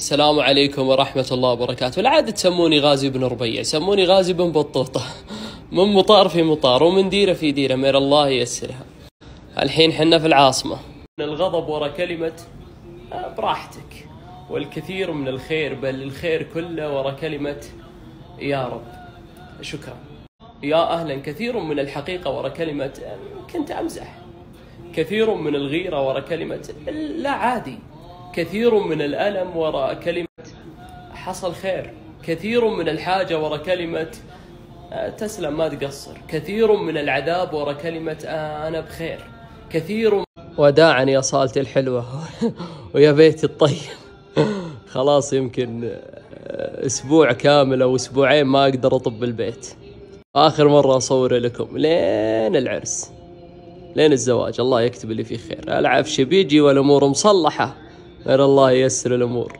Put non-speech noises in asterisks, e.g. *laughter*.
السلام عليكم ورحمة الله وبركاته. العادة تسموني غازي بن ربيع سموني غازي بن بطوطة. من مطار في مطار ومن ديرة في ديرة مير الله ييسرها. الحين حنا في العاصمة. الغضب ورا كلمة آه، براحتك. والكثير من الخير بل الخير كله ورا كلمة يا رب. شكرا. يا أهلا كثير من الحقيقة ورا كلمة آه، كنت أمزح. كثير من الغيرة ورا كلمة لا عادي. كثير من الألم وراء كلمة حصل خير. كثير من الحاجة وراء كلمة آه، تسلم ما تقصر. كثير من العذاب وراء كلمة آه، أنا بخير. كثير وداعا يا صالتي الحلوة *laughs* ويا بيتي الطيب. *laughs* خلاص يمكن آه، أسبوع كامل أو أسبوعين ما أقدر أطب البيت آخر مرة أصور لكم لين العرس لين الزواج. الله يكتب اللي فيه خير. العفش بيجي والأمور مصلحة. غير الله ييسر الأمور.